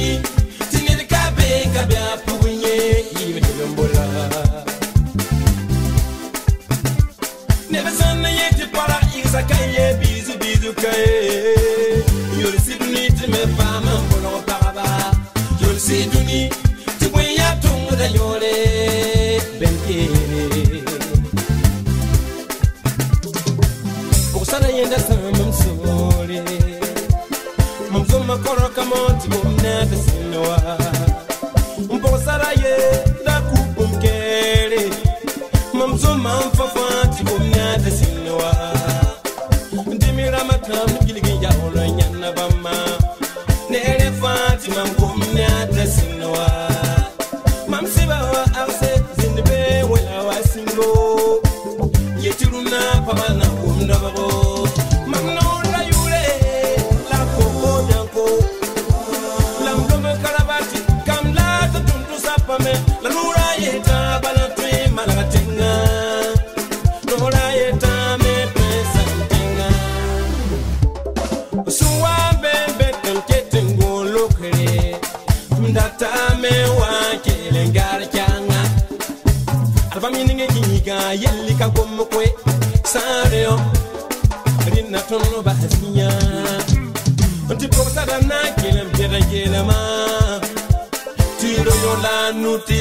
tini tinidi ka be ka be a pugu ye yiri ne bɛ n bola ne bɛ san na ye ti para igisa ka ye bizu bizu ka ye yorisi duni ti mɛ faama n kɔnɔ pagaba yorisi duni sareo oh. rinna tolno bahasiya nti pɔgsada na kelem tɛda kelema tiro yo la nu ti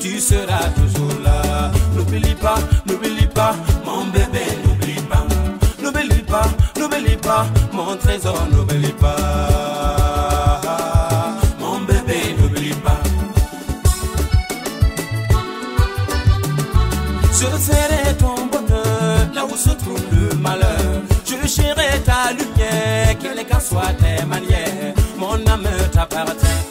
tu seras toujours là. N'oublie pas, n'oublie pas, mon bébé, n'oublie pas. N'oublie pas, n'oublie pas, mon trésor, n'oublie pas. Mon bébé, n'oublie pas. Je serai ton bonheur là où se trouve le malheur. Je chérai ta lumière, quelle qu'en soit tes manières. Mon âme t'appartient.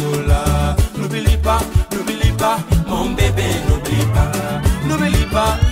Angola. N'oublie pas, n'oublie pas, mon bébé, n'oublie pas, n'oublie pas.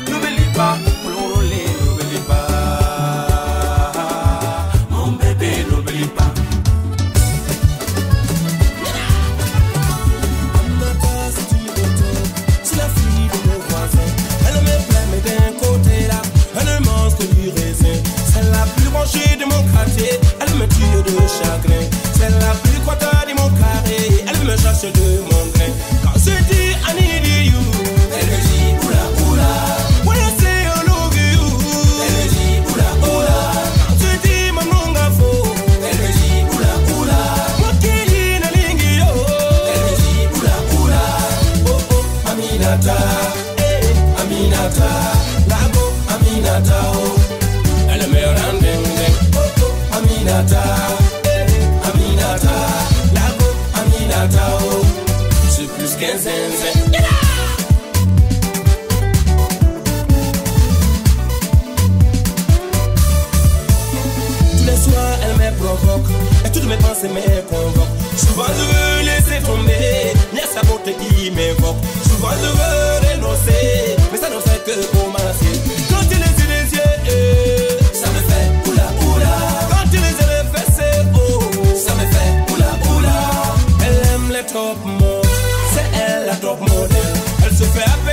Drop more, c'est elle la drop more. Elle se fait appeler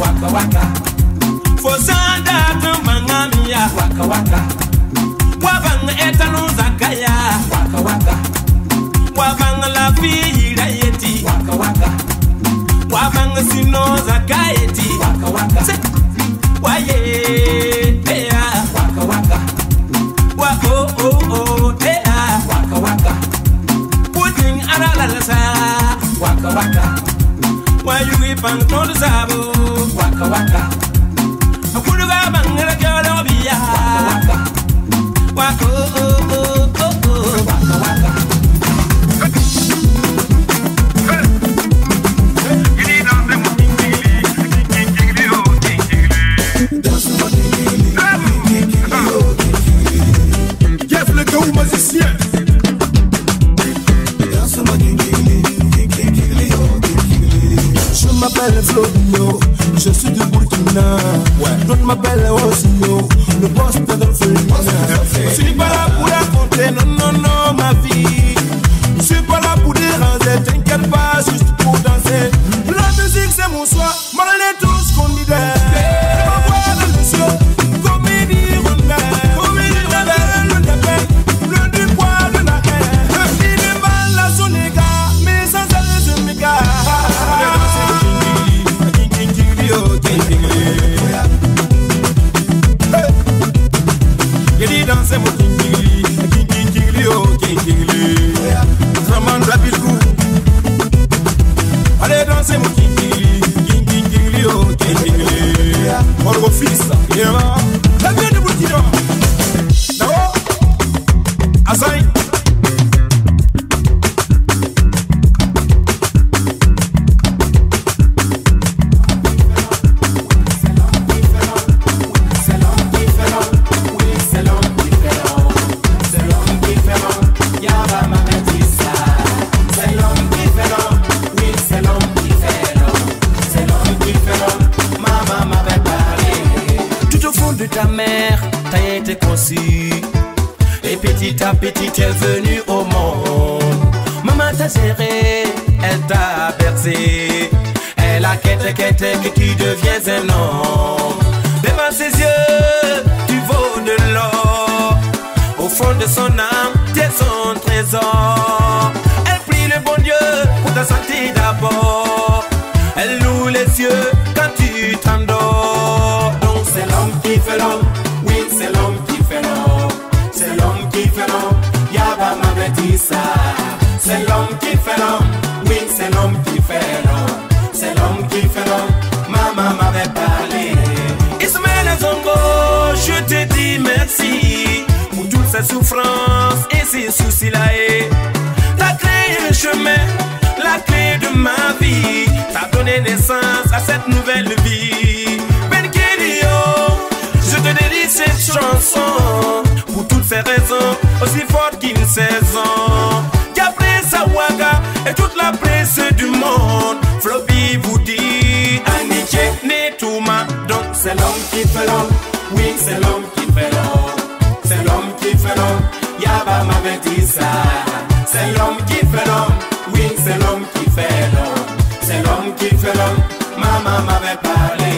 waka waka. For Santa Kamangamiya, waka waka. bang etanu zakaya. Waka waka. Wa bang la fiira yeti. Waka waka. Wa bang sino zakayeti waka waka. Se wa ye tea. Waka waka. Wa oh oh oh tea. Waka waka. Puting ara la la sa. Waka waka. Wa yugi bang tol zabo. Waka waka. Kuduga bang ra gyalo biya. Waka waka. pa. Oh, oh, oh, oh, oh. Waka waka. Je suis du Burkina. Ouais. Donne ma belle Osio, le boss de Dolphina. Je suis pas là pour raconter, non, non, non, ma vie. Je suis pas là pour déranger, t'inquiète pas, juste pour danser. Yeah. Tu es venu au monde. Maman t'a géré, elle t'a bercé. Elle a quête, quête que tu deviens un homme. Devant ses yeux, tu vaux de l'or. Au fond de son âme, tu es son trésor. Souffrances et ces soucis-là. eh. T'as créé le chemin, la clé de ma vie. T'as donné naissance à cette nouvelle vie. Ben Kedio, je te dédie cette chanson pour toutes ces raisons aussi fortes qu'une saison. Gabriel Sawaga et toute la presse du monde. Floppy vous dit Annick Netouma. Donc c'est l'homme qui fait l'homme. Oui, c'est l'homme M'avait parlé.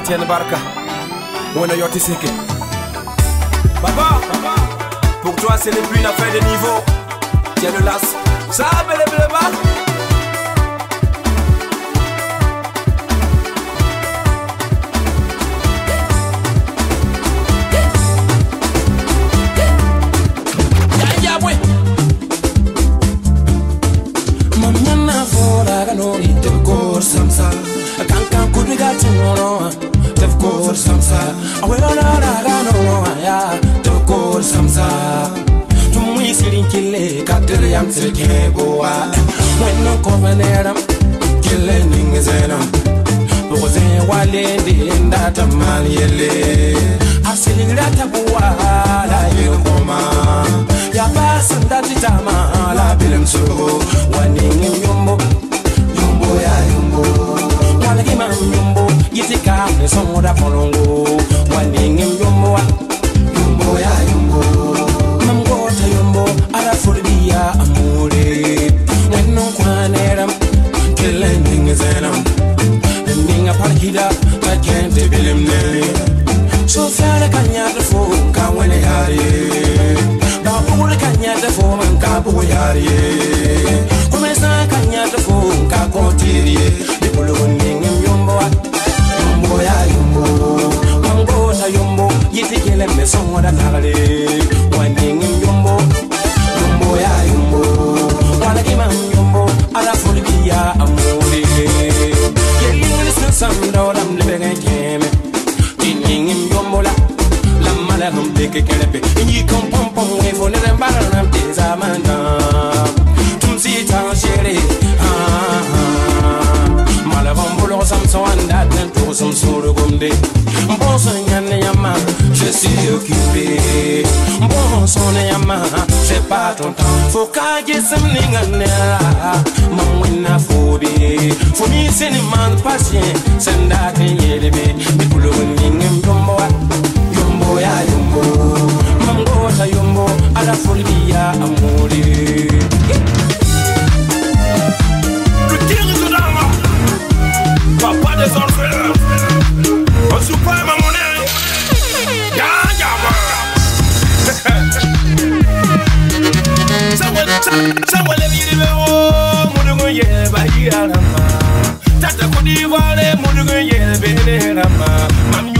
Tienne yoti seke Papa Pour toi ce n'est plus une affaire de niveau Tiens le las. Ça belle belle bas yele asingira tabuwala yenkoma yabasanda titama labilemsugo kanyata fo Ka wene yare ba bugul kanyata fo Man ka bugu yare Kumesa kanyata fo Ka kotiri Di bulu ningi yombo wa Yombo ya yombo Mango ta yombo Yiti kele me songo da nagale bara nam te zamanda Tum si ta shere Mala bom bolo sam so anda den to sam suru gumde Bon son yanne yama Je suis occupé. Bon son yama J'ai pas ton temps. Faut qu'à gisem ningane Mam wina fobi Faut mi seni man patient Senda ten yelebe Mi kulo ya yumbo mangota yumbo ala folgiya amore Papa On Tata bene Mami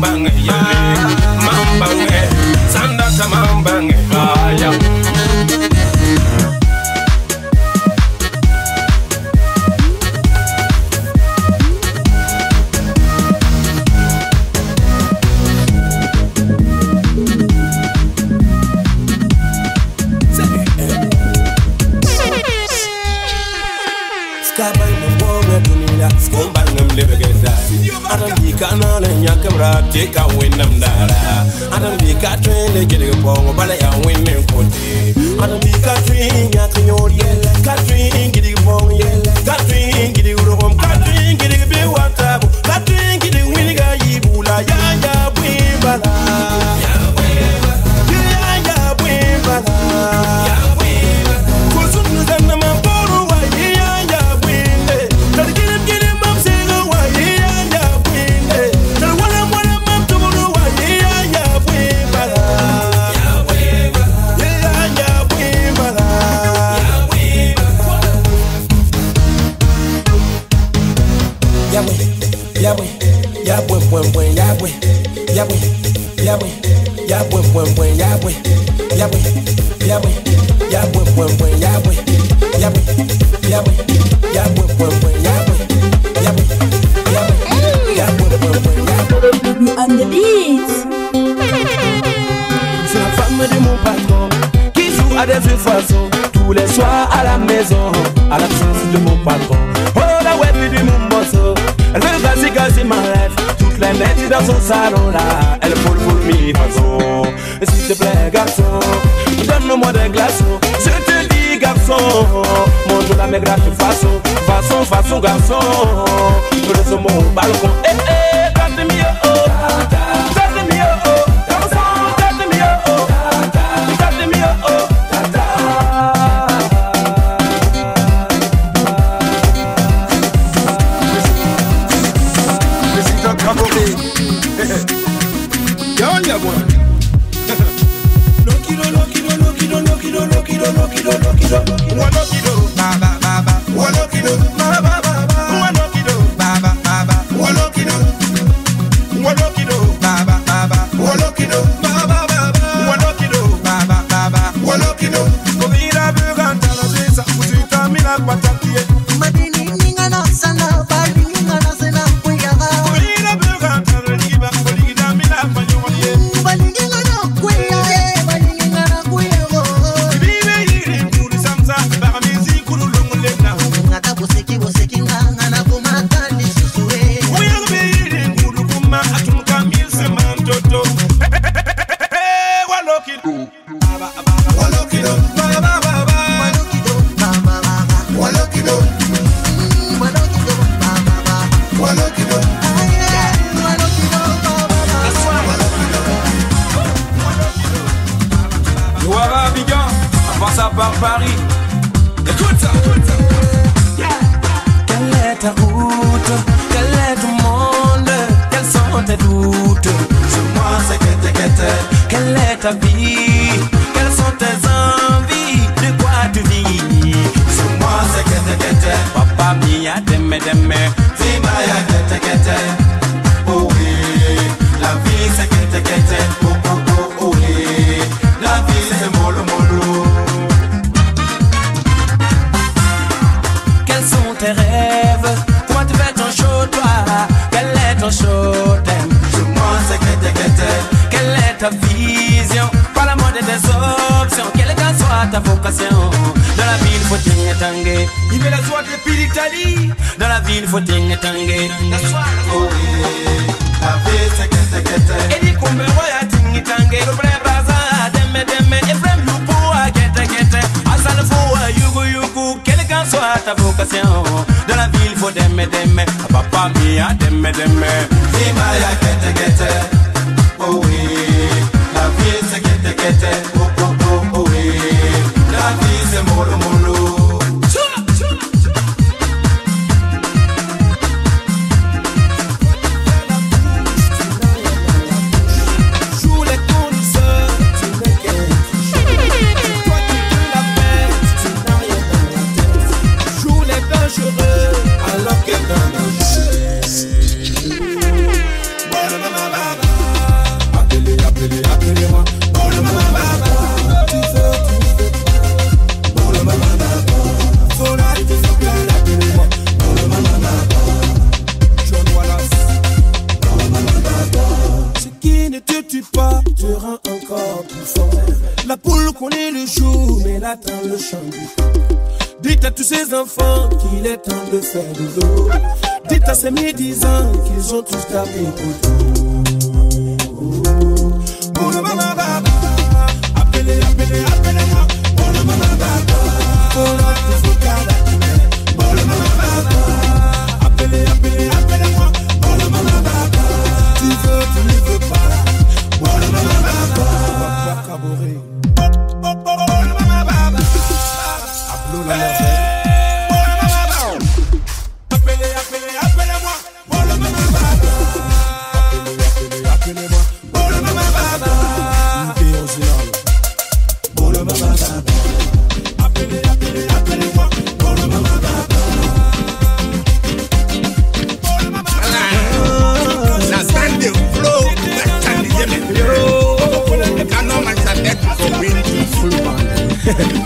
bạn ngày yêu kura te ka wẽnnaam daara ad n bɩ ka tõe le gelg paoongã bala yaa wẽnne n kõte ad n bɩ ka tõe yãk yõor yɛl ka tõe gidg bõong yɛl ka tõe gidg rogem ka tõe gidg bɩ wa taabo ka tõe gidg wĩnga yɩ buula yaa yaa bõe bala see. quelles sont tes envies? De quoi tu vis? Sous moi, c'est que c'est que t'es Papa, bien, t'aimer, t'aimer ta vocation. Dans la ville, faut tenir tangue. Il met la soie depuis l'Italie. Dans la ville, faut tenir tangue. La soie, oh la vie, c'est que c'est que. Et dit qu'on me voit à tingi tangue. Le vrai braza, deme deme. Et vrai loupo, à guette guette. À salle fou, à yugu yugu. Quelqu'un soit ta vocation. Dans la ville, faut deme deme. À papa mia, deme deme. Zima ya guette guette. Oh oui, la vie, c'est guette guette. Aqui cê moro, moro ces enfants qu'il est temps de faire de l'eau. Dites à ces médisants qu'ils ont tous tapé pour tout.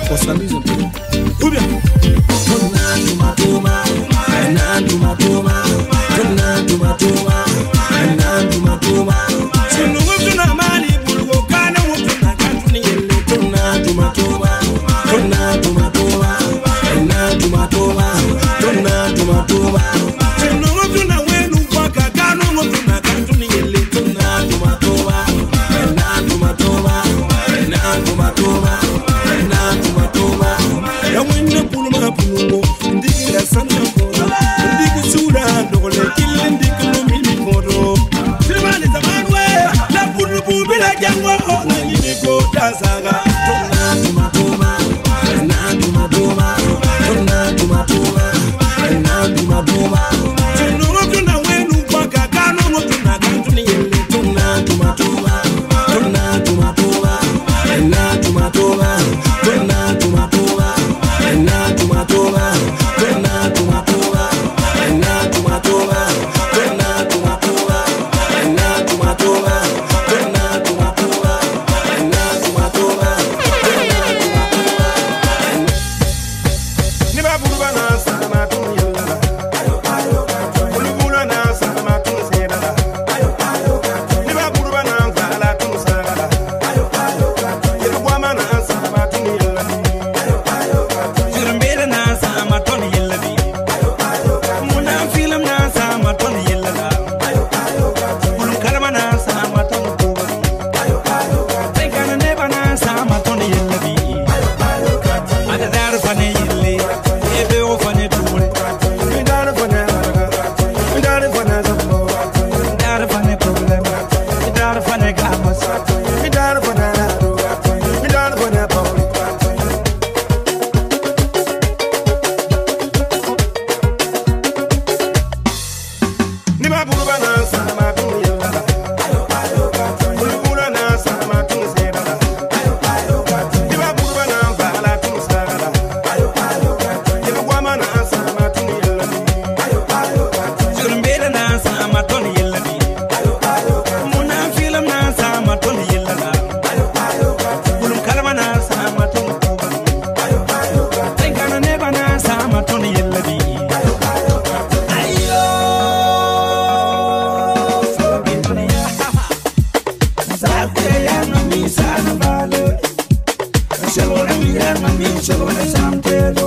For some reason. peu. mi yer man bi shogo na sam tero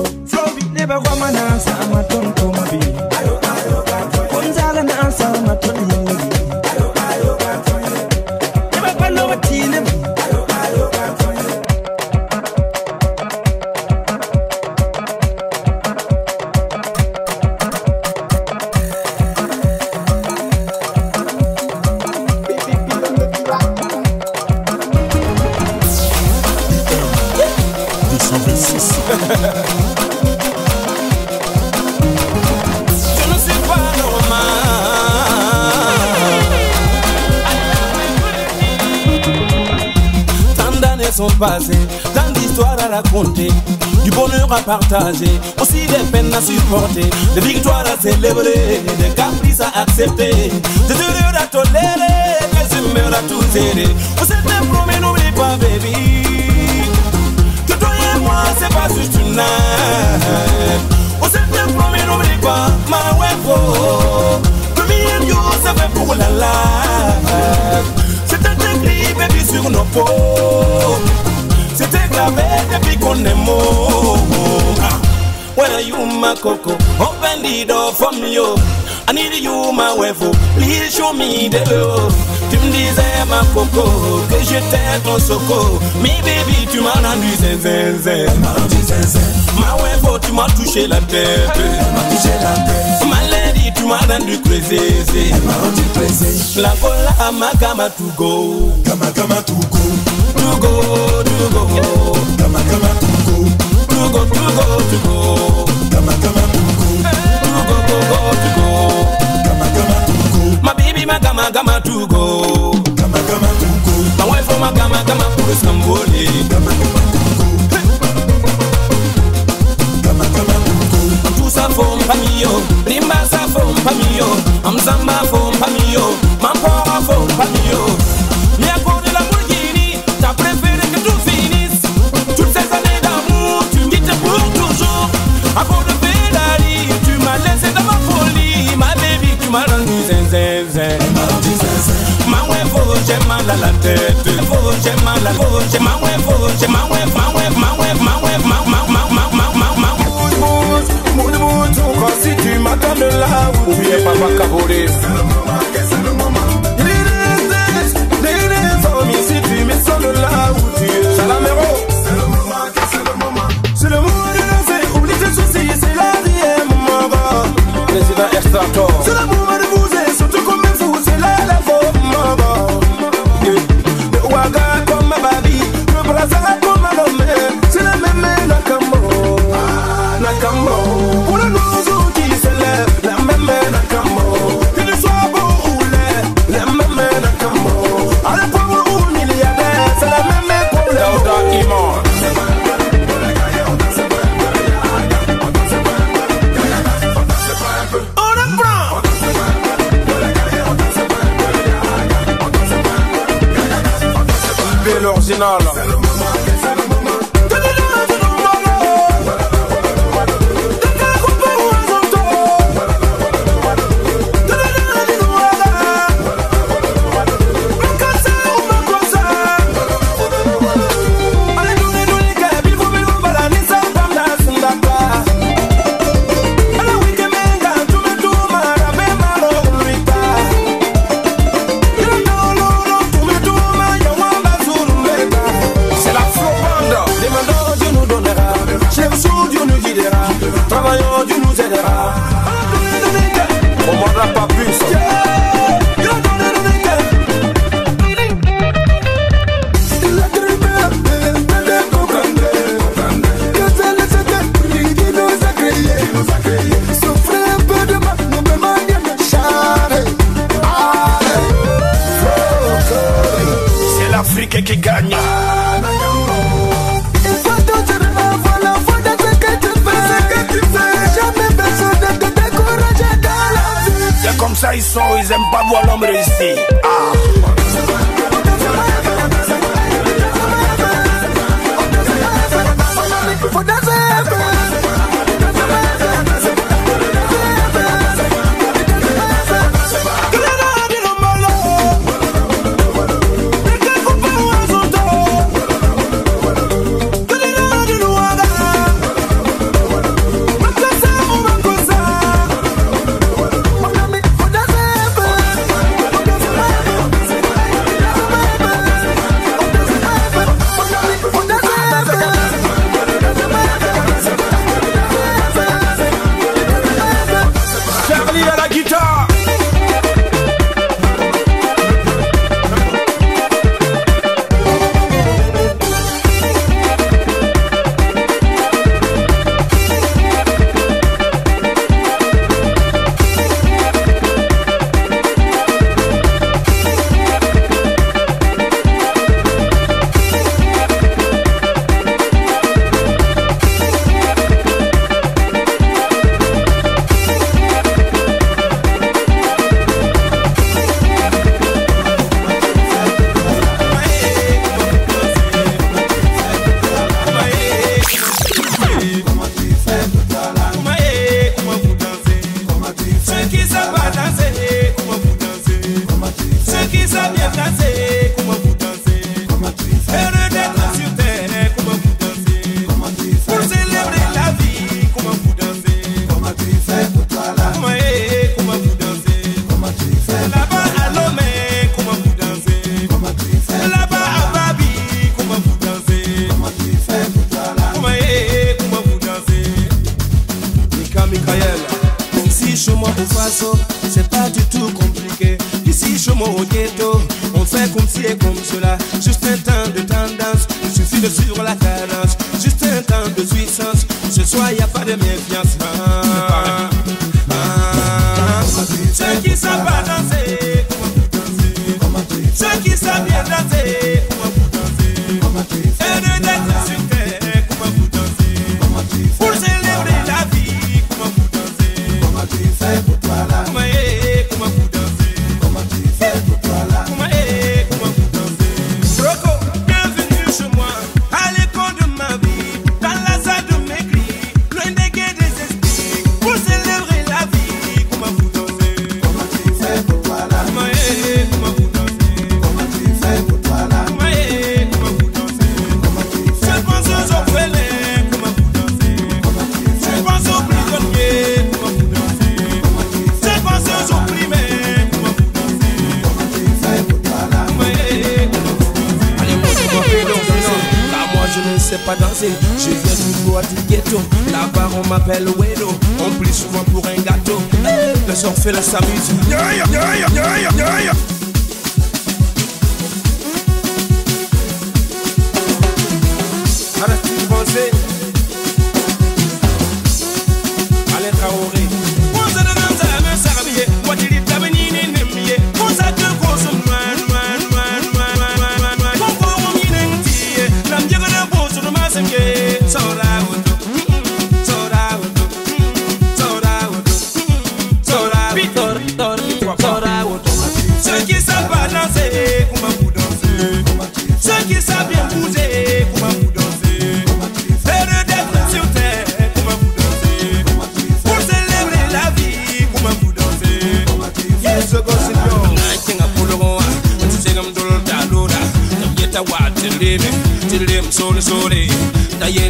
to ma bi ayo ayo ka kon zala na sa ma passé, tant d'histoires à raconter, du bonheur à partager, aussi des peines à supporter, des victoires à célébrer, des caprices à accepter, des douleurs à tolérer, des humeurs à tout aider. On s'était promis, n'oublie pas, baby, que toi et moi, c'est pas juste une night. On s'était promis, n'oublie pas, ma wife, oh, que me and you, ça fait pour la life. C'était écrit, baby, sur nos peaux. C'était gravé depuis qu'on est mort. Where you my coco? Open the door for me, yo. I need you, my waifu. Please show me the love. Tu me disais ma coco que j'étais ton soco Mais baby tu m'as rendu zinzin zin Ma wefo tu m'as touché la tête Ma lady tu m'as rendu crazy La cola ma gama to go Gama gama to go gama to go. Gama gama to go. My wife oh, from a gama gama to is Kambole. Gama gama to go. Gama gama to go. Tusa from Pamio, Rimbasa from Pamio, Amzamba from Pamio, Mampora from Pamio. zin. Mawe fo cɛ ma lala tɛ pe. Fo cɛ ma la fo cɛ mawe fo cɛ mawe mawe mawe mawe C'est le moment, c'est le moment. C'est le moment, c'est le moment. C'est le moment le c'est la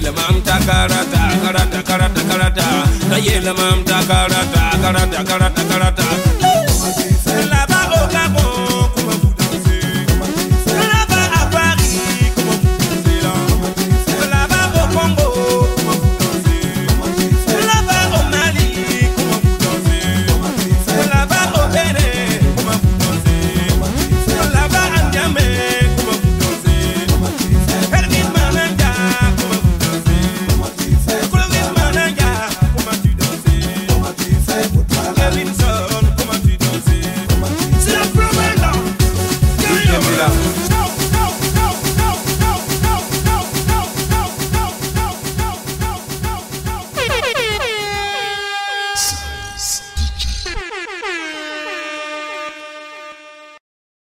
yela mamta karata karata karata karata. Da yela mamta karata karata karata karata.